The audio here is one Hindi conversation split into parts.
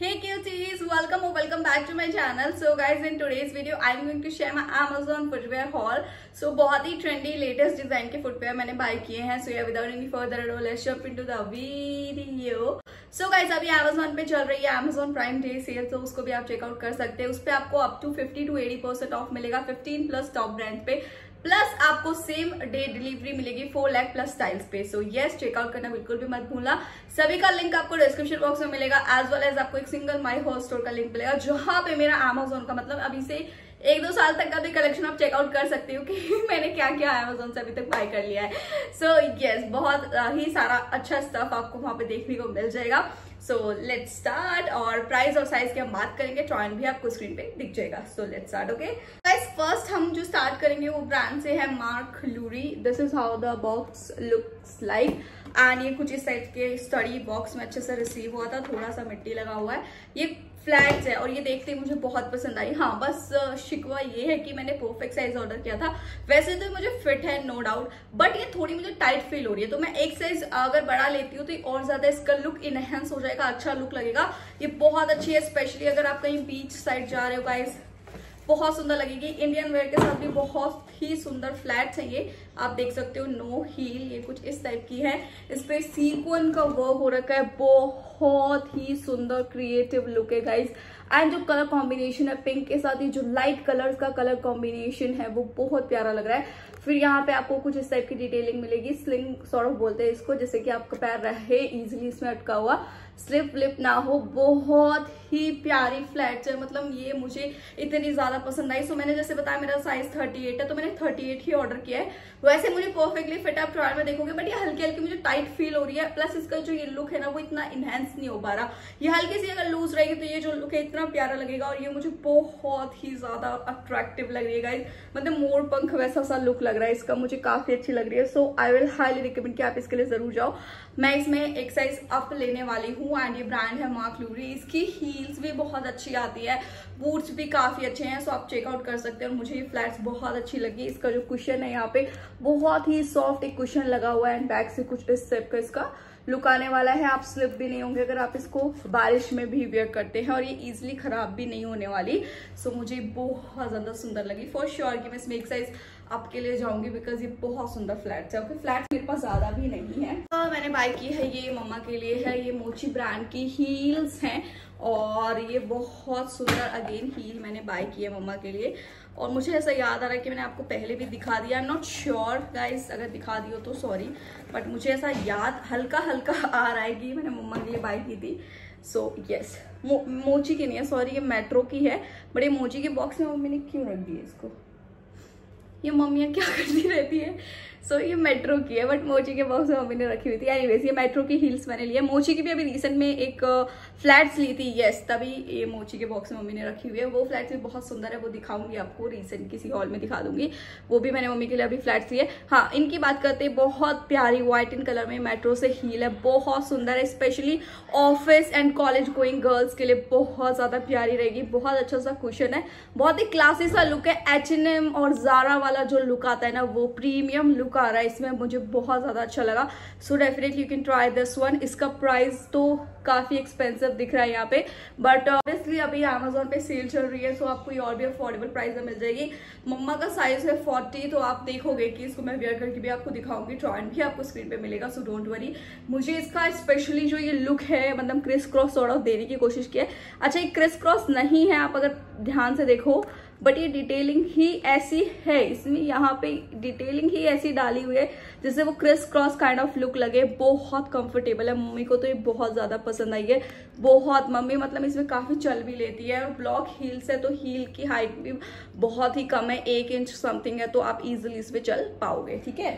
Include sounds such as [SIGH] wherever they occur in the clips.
Hey cuties, welcome or welcome back to my channel. So guys, in today's video, I'm going to share my Amazon footwear haul. So बहुत ही trendy latest design के footwear मैंने buy किए हैं. So yeah, without any further ado, let's jump into the video. So guys, अभी Amazon पे चल रही है Amazon Prime Day sale, तो उसको भी आप चेकआउट कर सकते हैं. उस पर आपको up to 50 to 80 percent off मिलेगा 15 प्लस टॉप ब्रांड पे प्लस आपको सेम डे डिलीवरी मिलेगी फोर लैख प्लस टाइल्स पे. सो यस चेकआउट करना बिल्कुल भी मत भूलना. सभी का लिंक आपको डिस्क्रिप्शन बॉक्स में मिलेगा एज वेल एज आपको एक सिंगल माई होल स्टोर का लिंक मिलेगा जहाँ पे मेरा अमेजोन का मतलब अभी से एक दो साल तक का भी कलेक्शन आप चेकआउट कर सकते हो कि [LAUGHS] मैंने क्या क्या अमेजोन से अभी तक बाय कर लिया है. सो so, यस yes, बहुत ही सारा अच्छा स्टफ़ आपको वहाँ पे देखने को मिल जाएगा. सो लेट स्टार्ट और प्राइस और साइज़ की हम बात करेंगे. ट्रॉइन भी आपको स्क्रीन पे दिख जाएगा. So let start okay first हम जो स्टार्ट करेंगे वो ब्रांड से है Marc Loire this is how the box looks like and ये कुछ इस टाइप के स्टडी बॉक्स में अच्छे से रिसीव हुआ था. थोड़ा सा मिट्टी लगा हुआ है. ये फ्लैट्स है और ये देखते ही मुझे बहुत पसंद आई। हाँ बस शिकवा ये है कि मैंने परफेक्ट साइज़ ऑर्डर किया था। वैसे तो मुझे फिट है नो डाउट बट ये थोड़ी मुझे टाइट फील हो रही है। तो मैं एक साइज़ अगर बड़ा लेती हूँ तो और ज़्यादा इसका लुक इनहेंस हो जाएगा अच्छा लुक लगेगा। ये बहुत अच्छी है स्पेशली अगर आप कहीं बीच साइड जा रहे हो गाइस बहुत सुंदर लगेगी। इंडियन वेयर के साथ भी बहुत ही सुंदर फ्लैट है ये। आप देख सकते हो नो हील ये कुछ इस टाइप की है। इस पे सीक्वन का वर्क हो रखा है। बहुत ही सुंदर क्रिएटिव लुक है गाइस एंड जो कलर कॉम्बिनेशन है पिंक के साथ ही जो लाइट कलर्स का कलर कॉम्बिनेशन है, वो बहुत प्यारा लग रहा है। फिर यहाँ पे आपको कुछ इस टाइप की डिटेलिंग मिलेगी। स्लिंग सॉर्ट ऑफ़ बोलते हैं इसको जैसे कि आपका पैर रहे इजिली इसमें अटका हुआ। स्लिप लिप ना हो, बहुत ही प्यारी फ्लैट है। मतलब ये मुझे इतनी ज़्यादा पसंद आई। सो मैंने जैसे बताया, मेरा साइज़ 38 है तो मैंने 38 ही ऑर्डर किया है। वैसे मुझे परफेक्टली फिट आप ट्रायल में देखोगे बट ये हल्की हल्की मुझे टाइट फील हो रही है। प्लस इसका जो ये लुक है ना, वो इतना इनहेंस नहीं हो पा रहा। ये हल्की सी अगर लूज रहेगी तो ये जो लुक है, इतना प्यारा लगेगा और ये मुझे बहुत ही ज़्यादा अट्रैक्टिव लग रही है मतलब मोर पंख वैसा सा लुक लग रहा है इसका, मुझे काफ़ी अच्छी लग रही है। So I will highly recommend कि आप इसके लिए ज़रूर जाओ। मैं इसमें एक साइज़ अप लेने वाली हूँ। एंड ये ब्रांड है मार्क लूरी इसकी हील्स भी बहुत अच्छी आती है। बूट्स भी काफ़ी अच्छे हैं सो आप चेकआउट कर सकते हैं और मुझे ये फ्लैट्स बहुत अच्छी लगी, इसका जो कुशन है यहाँ पे, बहुत ही सॉफ्ट एक कुशन लगा हुआ है एंड बैक से कुछ इस टाइप का इसका लुक आने वाला है। आप स्लिप भी नहीं होंगे अगर आप इसको बारिश में भी वेयर करते हैं और ये इजिली खराब भी नहीं होने वाली। सो मुझे बहुत ज़्यादा सुंदर लगी फॉर श्योर कि मैं इसमें एक साइज़ आपके लिए जाऊँगी बिकॉज़ ये बहुत सुंदर फ्लैट है। ओके फ्लैट मेरे पास ज़्यादा भी नहीं है। तो मैंने बाय की है ये मम्मा के लिए है ये मोची ब्रांड की हील्स हैं और ये बहुत सुंदर अगेन हील मैंने बाय की है मम्मा के लिए। और मुझे ऐसा याद आ रहा है कि मैंने आपको पहले भी दिखा दिया। आई नॉट श्योर गाइस अगर दिखा दियो तो सॉरी बट मुझे ऐसा याद हल्का हल्का आ रहा है कि मैंने मम्मा के लिए बाय की थी। So so, yes yes. मो, मोची की नहीं है सॉरी ये मेट्रो की है। बट ये मोची के बॉक्स में मम्मी ने क्यों रख दिया इसको? ये मम्मियाँ क्या करती रहती है। सो so, ये मेट्रो की है बट मोची के बॉक्स में मम्मी ने रखी हुई थी. एनीवेज ये मेट्रो की हील्स मैंने लिया मोची की भी अभी रिसेंट में एक फ्लैट्स ली थी. येस तभी ये मोची के बॉक्स में मम्मी ने रखी हुई है. वो फ्लैट्स भी बहुत सुंदर है वो दिखाऊँगी आपको. रिसेंट किसी हॉल में दिखा दूँगी. वो भी मैंने मम्मी के लिए अभी फ्लैट्स लिए हाँ. इनकी बात करते हैं बहुत प्यारी व्हाइट इन कलर में मेट्रो से हील है. बहुत सुंदर है specially office and college going girls के लिए बहुत ज़्यादा प्यारी रहेगी. बहुत अच्छा सा क्वेश्चन है. बहुत ही क्लासी सा लुक है. एचएनएम और जारा वाला जो लुक आता है ना वो प्रीमियम लुक आ रहा है इसमें मुझे बहुत ज़्यादा अच्छा लगा। So definitely you can try this one इसका प्राइस तो काफ़ी एक्सपेंसिव दिख रहा है यहाँ पे बट ऑब्वियसली uh, अभी अमेजोन पे सेल चल रही है सो आपको ये और भी अफोर्डेबल प्राइस में मिल जाएगी। मम्मा का साइज़ है 40 तो आप देखोगे कि इसको मैं वेयर करके भी आपको दिखाऊँगी। ट्रॉइन भी आपको स्क्रीन पे मिलेगा सो डोंट वरी मुझे इसका स्पेशली जो ये लुक है मतलब क्रिस क्रॉस ऑफ़ देने की कोशिश की है। अच्छा ये क्रिस क्रॉस नहीं है आप अगर ध्यान से देखो बट ये डिटेलिंग ही ऐसी है, इसमें यहाँ पे डिटेलिंग ही ऐसी डाली हुई है, जिससे वो criss cross kind of look लगे, बहुत कंफर्टेबल है। मम्मी को तो ये बहुत ज़्यादा पसंद आई है। बहुत, मम्मी मतलब इसमें काफ़ी चल भी लेती है। और ब्लॉक हील्स है तो हील की हाइट भी बहुत ही कम है, एक इंच समथिंग है तो आप इजिली इसमें चल पाओगे, ठीक है?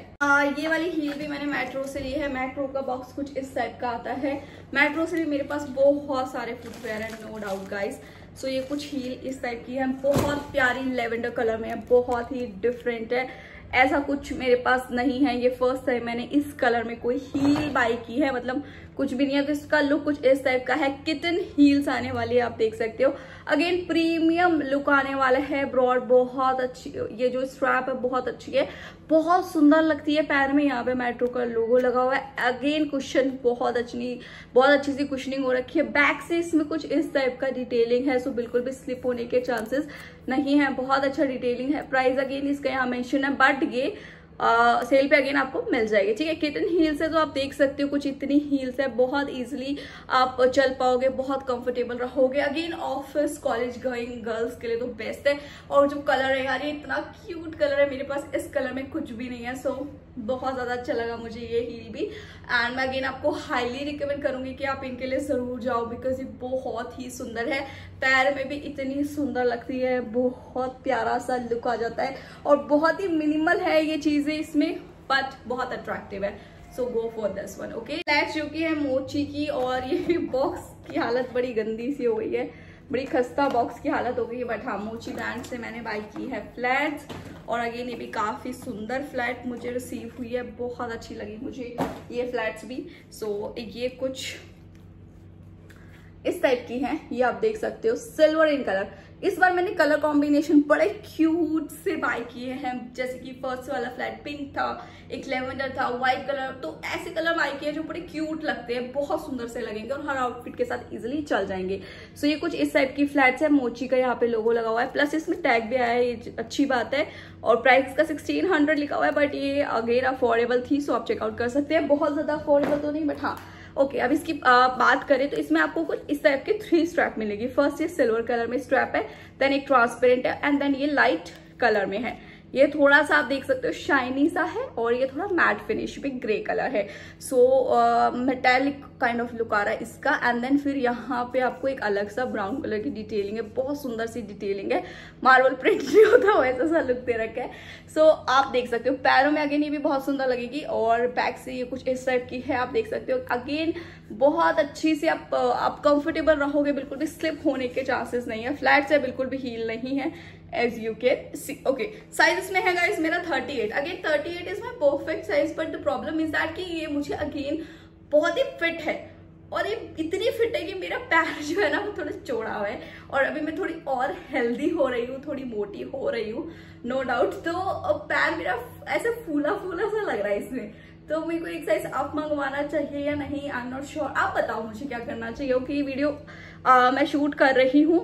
ये वाली हील भी मैंने मेट्रो से ली है। मेट्रो का बॉक्स कुछ इस टाइप का आता है। मेट्रो से भी मेरे पास बहुत सारे फुटवेयर है no doubt guys so so, ये कुछ हील इस टाइप की है। बहुत प्यारी लेवेंडर कलर में है बहुत ही डिफरेंट है। ऐसा कुछ मेरे पास नहीं है, ये फ़र्स्ट टाइम मैंने इस कलर में कोई हील बाई की है मतलब कुछ भी नहीं है तो इसका लुक कुछ इस टाइप का है। कितन हील्स आने वाली है, आप देख सकते हो। अगेन प्रीमियम लुक आने वाला है ब्रॉड बहुत अच्छी, ये जो स्ट्रैप है, बहुत अच्छी है। बहुत सुंदर लगती है पैर में, यहाँ पे मेट्रो का लोगो लगा हुआ है। अगेन कुशन बहुत अच्छी बहुत अच्छी सी कुशनिंग हो रखी है। बैक से इसमें कुछ इस टाइप का डिटेलिंग है सो बिल्कुल भी स्लिप होने के चांसेस नहीं है। बहुत अच्छा डिटेलिंग है। प्राइस अगेन इसका यहाँ मेंशन है बट हट गए सेल पे अगेन आपको मिल जाएगी, ठीक है? कितनी हील्स है तो आप देख सकते हो, कुछ इतनी हील्स है, बहुत इजीली आप चल पाओगे, बहुत कंफर्टेबल रहोगे। Again office college going girls के लिए तो बेस्ट है। और जो कलर है यार, ये इतना क्यूट कलर है मेरे पास, इस कलर में कुछ भी नहीं है सो बहुत ज़्यादा अच्छा लगा मुझे ये हील भी। एंड मैं अगेन आपको हाईली रिकमेंड करूँगी कि आप इनके लिए ज़रूर जाओ बिकॉज़ ये बहुत ही सुंदर है। पैर में भी इतनी सुंदर लगती है, बहुत प्यारा सा लुक आ जाता है। और बहुत ही मिनिमल है ये चीज़ें इसमें बट बहुत अट्रैक्टिव है. So go for this one okay flat जो की है मोची की और ये बॉक्स की हालत बड़ी गंदी सी हो गई है. बड़ी खस्ता बॉक्स की हालत हो गई है बट हाँ मोची ब्रांड से मैंने बाई की है फ्लैट्स और अगेन ये भी काफ़ी सुंदर फ्लैट मुझे रिसीव हुई है. बहुत अच्छी लगी मुझे ये फ्लैट्स भी. सो so, ये कुछ इस टाइप की हैं. ये आप देख सकते हो सिल्वर इन कलर इस बार मैंने कलर कॉम्बिनेशन बड़े क्यूट से बाय किए हैं। जैसे कि फ़र्स्ट वाला फ्लैट पिंक था, एक लेवेंडर था व्हाइट कलर तो ऐसे कलर बाय किए जो बड़े क्यूट लगते हैं, बहुत सुंदर से लगेंगे और हर आउटफिट के साथ इजिली चल जाएँगे। सो ये कुछ इस टाइप की फ्लैट्स है मोची का यहाँ पे लोगो लगा हुआ है प्लस इसमें टैग भी आया है, ये अच्छी बात है। और प्राइस का सिक्सटीन हंड्रेड लिखा हुआ है बट ये अगेन अफोर्डेबल थी सो आप चेकआउट कर सकते हैं। बहुत ज़्यादा अफोर्डेबल तो नहीं बट हाँ ओके, अब इसकी बात करें तो इसमें आपको कुछ इस टाइप के थ्री स्ट्रैप मिलेगी। फ़र्स्ट ये सिल्वर कलर में स्ट्रैप है देन एक ट्रांसपेरेंट है एंड देन ये लाइट कलर में है। ये थोड़ा सा आप देख सकते हो शाइनी सा है और ये थोड़ा मैट फिनिश में ग्रे कलर है। So metallic kind of look आ रहा है इसका। एंड देन फिर यहाँ पे आपको एक अलग सा ब्राउन कलर की डिटेलिंग है। बहुत सुंदर सी डिटेलिंग है। मार्बल प्रिंट नहीं होता वैसा सा लुक दे रखा है। सो so, आप देख सकते हो पैरों में अगेन ये भी बहुत सुंदर लगेगी और बैक से ये कुछ इस टाइप की है आप देख सकते हो। अगेन बहुत अच्छी से आप आप कंफर्टेबल रहोगे बिल्कुल भी स्लिप होने के चांसेस नहीं है। फ्लैट से बिल्कुल भी हील नहीं है। As you can see okay size इसमें है गाइस मेरा 38 again 38 is my perfect size but the problem is that कि ये मुझे अगेन बहुत ही फिट है. और ये इतनी फिट है कि मेरा पैर जो है ना वो थोड़ा चौड़ा हुआ है. और अभी मैं थोड़ी और हेल्दी हो रही हूँ थोड़ी मोटी हो रही हूँ. नो डाउट तो पैर मेरा ऐसे फूला फूला सा लग रहा है इसमें. तो मेरे को एक साइज़ आप मंगवाना चाहिए या नहीं आई एम नॉट श्योर आप बताओ मुझे क्या करना चाहिए क्योंकि ये वीडियो आ, मैं शूट कर रही हूँ.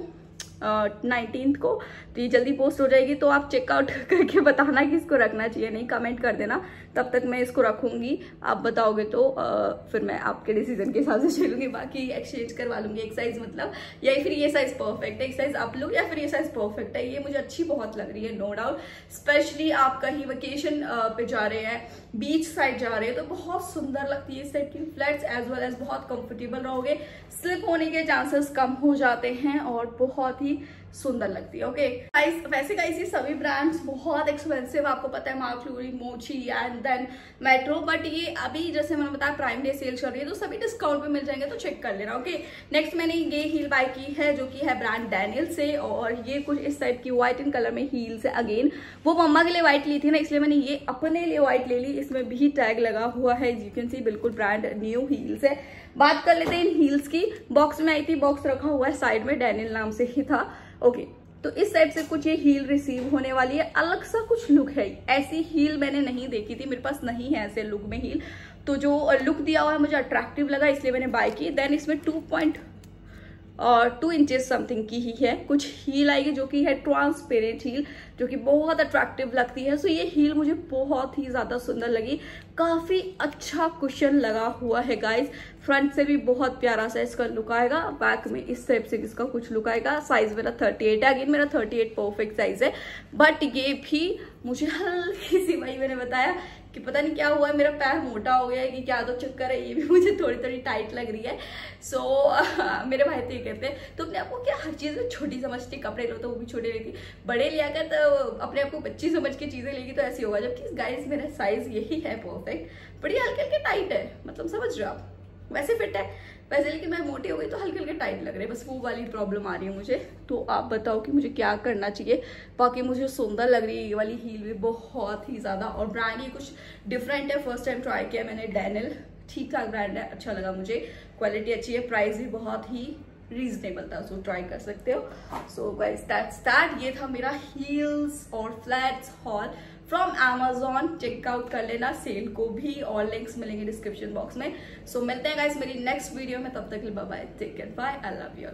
नाइनटीन को तो ये जल्दी पोस्ट हो जाएगी तो आप चेकआउट [LAUGHS] करके बताना कि इसको रखना चाहिए नहीं कमेंट कर देना। तब तक मैं इसको रखूँगी। आप बताओगे तो आ, फिर मैं आपके डिसीज़न के हिसाब से चलूँगी। बाकी एक्सचेंज करवा लूँगी एक साइज़ मतलब। या फिर ये साइज़ परफेक्ट है एक साइज़ आप लोग या फिर ये साइज़ परफेक्ट है। ये मुझे अच्छी बहुत लग रही है नो डाउट स्पेशली आप कहीं वेकेशन पे जा रहे हैं बीच साइड जा रहे हैं तो बहुत सुंदर लगती है इस साइड की फ्लैट्स एज वेल एज बहुत कंफर्टेबल रहोगे। स्लिप होने के चांसेस कम हो जाते हैं और बहुत ही aqui सुंदर लगती है ओके गाइस वैसे गाइस ये सभी ब्रांड्स बहुत एक्सपेंसिव आपको पता है मार्क्लूरी मोची एंड देन मेट्रो बट ये अभी जैसे मैंने बताया प्राइम डे सेल चल रही है तो सभी डिस्काउंट पे मिल जाएँगे तो चेक कर लेना ओके नेक्स्ट मैंने ये हील बाय की है, जो कि है ब्रांड डैनियल से, और ये कुछ इस टाइप की व्हाइट इन कलर में हील्स है अगेन वो मम्मा के लिए व्हाइट ली थी ना, इसलिए मैंने ये अपने लिए व्हाइट ले ली, इसमें भी टैग लगा हुआ है यू कैन सी बिल्कुल ब्रांड न्यू हील्स है बात कर लेते हैं इन हील्स की बॉक्स में आई थी बॉक्स रखा हुआ है साइड में डैनियल नाम से ही था। ओके तो इस टाइप से कुछ ये हील रिसीव होने वाली है। अलग सा कुछ लुक है। ऐसी हील मैंने नहीं देखी थी, मेरे पास नहीं है ऐसे लुक में हील तो जो लुक दिया हुआ है, मुझे अट्रैक्टिव लगा, इसलिए मैंने बाय की। देन इसमें two point two inches something की ही है। कुछ हील आएगी जो कि है ट्रांसपेरेंट हील जो कि बहुत अट्रैक्टिव लगती है। सो ये हील मुझे बहुत ही ज़्यादा सुंदर लगी। काफ़ी अच्छा कुशन लगा हुआ है गाइस फ्रंट से भी बहुत प्यारा सा इसका लुक आएगा। बैक में इस टाइप से इसका कुछ लुक आएगा। साइज़ मेरा 38 है। अगेन मेरा 38 परफेक्ट साइज़ है। बट ये भी मुझे [LAUGHS] हल्की सी भाई मैंने बताया कि पता नहीं क्या हुआ है मेरा पैर मोटा हो गया है कि क्या तो चक्कर है ये भी [LAUGHS] मुझे थोड़ी थोड़ी टाइट लग रही है। सो so, [LAUGHS] मेरे भाई तो ये कहते हैं तो अपने आपको क्या हर चीज़ में छोटी समझती कपड़े लो तो वो भी छोटे लेती बड़े लिया कर तो अपने आपको बच्ची समझ के चीज़ें लेगी तो ऐसी होगा। जबकि गाइज़ मेरा साइज़ यही है परफेक्ट बड़ी हल्के हल्के टाइट है मतलब समझ रहे हो आप? वैसे फिट है। वैसे लेकिन मैं मोटी हो गई तो हल्के हल्के टाइट लग रहे हैं। बस वो वाली प्रॉब्लम आ रही है मुझे। तो आप बताओ कि मुझे क्या करना चाहिए। बाकी मुझे सुंदर लग रही है ये वाली हील भी बहुत ही ज़्यादा। और ब्रांड ही कुछ डिफरेंट है। फ़र्स्ट टाइम ट्राई किया मैंने डैनल ठीक ठाक ब्रांड है। अच्छा लगा मुझे। क्वालिटी अच्छी है। प्राइस भी बहुत ही रीजनेबल था। सो ट्राई कर सकते हो। सो गाइस दैट्स दैट ये था मेरा हील्स और flats haul from Amazon checkout कर लेना सेल को भी और लिंक्स मिलेंगे डिस्क्रिप्शन बॉक्स में। सो so, मिलते हैं गाइस मेरी नेक्स्ट वीडियो में तब तक bye take care bye I love you